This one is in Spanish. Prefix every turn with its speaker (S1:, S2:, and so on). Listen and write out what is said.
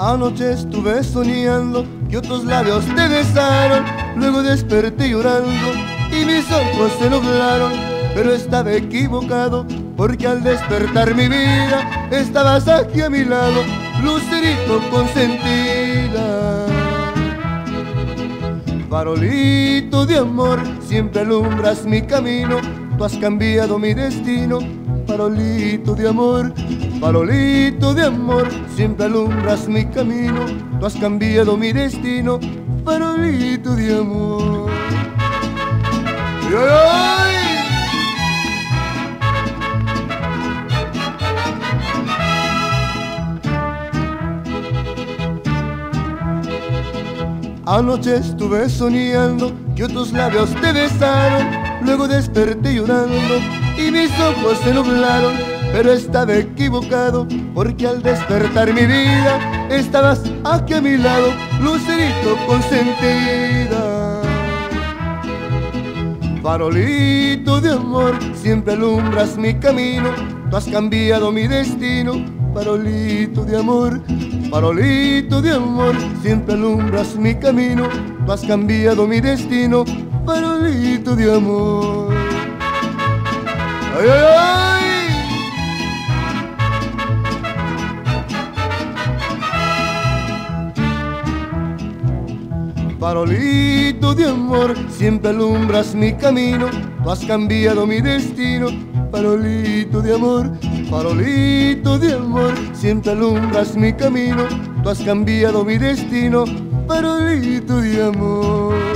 S1: Anoche estuve soñando que otros labios te besaron, luego desperté llorando y mis ojos se nublaron, pero estaba equivocado porque al despertar mi vida estabas aquí a mi lado, lucerito consentida. Farolito de amor, siempre alumbras mi camino, tú has cambiado mi destino farolito de amor, farolito de amor, siempre alumbras mi camino, tú has cambiado mi destino, farolito de amor. ¡Ay, Anoche estuve soñando que otros labios te besaron, luego desperté llorando y mis ojos se nublaron, pero estaba equivocado porque al despertar mi vida estabas aquí a mi lado, lucerito consentida. Farolito de amor, siempre alumbras mi camino, tú has cambiado mi destino, farolito de amor, farolito de amor, siempre alumbras mi camino, tú has cambiado mi destino, farolito de amor. ¡Ay, de amor, siempre alumbras mi camino, tú has cambiado mi destino. Farolito de amor, farolito de amor, siempre alumbras mi camino, tú has cambiado mi destino. Farolito de amor.